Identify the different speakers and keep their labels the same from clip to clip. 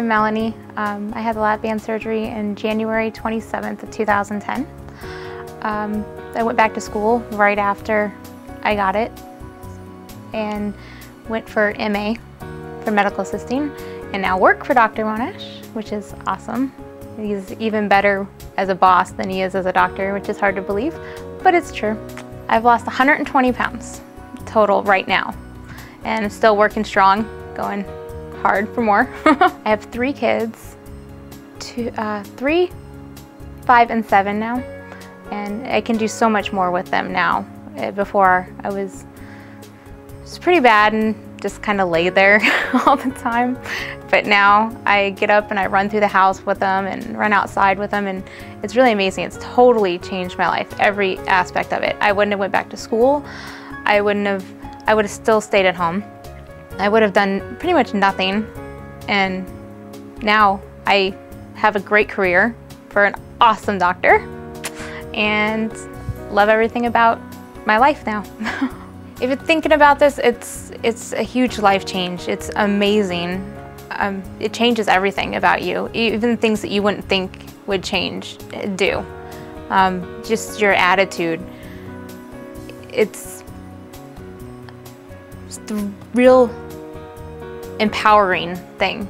Speaker 1: Melanie. Um, I had the lap band surgery in January 27th of 2010. Um, I went back to school right after I got it and went for MA for medical assisting and now work for Dr. Monash, which is awesome. He's even better as a boss than he is as a doctor, which is hard to believe, but it's true. I've lost 120 pounds total right now and I'm still working strong, going hard for more. I have three kids, two, uh, three, five, and seven now, and I can do so much more with them now. Uh, before I was, was pretty bad and just kind of lay there all the time. But now I get up and I run through the house with them and run outside with them and it's really amazing. It's totally changed my life, every aspect of it. I wouldn't have went back to school. I wouldn't have, I would have still stayed at home. I would have done pretty much nothing. And now I have a great career for an awesome doctor and love everything about my life now. if you're thinking about this, it's, it's a huge life change. It's amazing. Um, it changes everything about you. Even things that you wouldn't think would change do. Um, just your attitude. It's, it's the real empowering thing.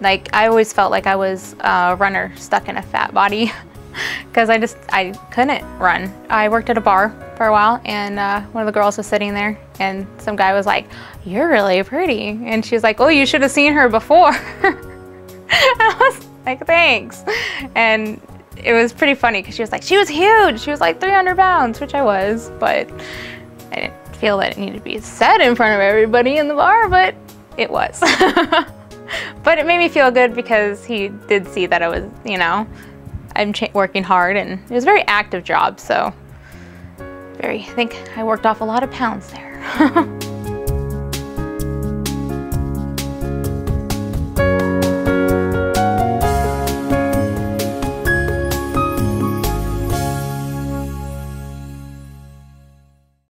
Speaker 1: Like I always felt like I was a runner stuck in a fat body because I just, I couldn't run. I worked at a bar for a while and uh, one of the girls was sitting there and some guy was like, you're really pretty. And she was like, oh, you should have seen her before. I was like, thanks. And it was pretty funny because she was like, she was huge. She was like 300 pounds, which I was, but I didn't feel that it needed to be said in front of everybody in the bar, but it was. but it made me feel good because he did see that I was, you know, I'm working hard and it was a very active job. So very, I think I worked off a lot of pounds there.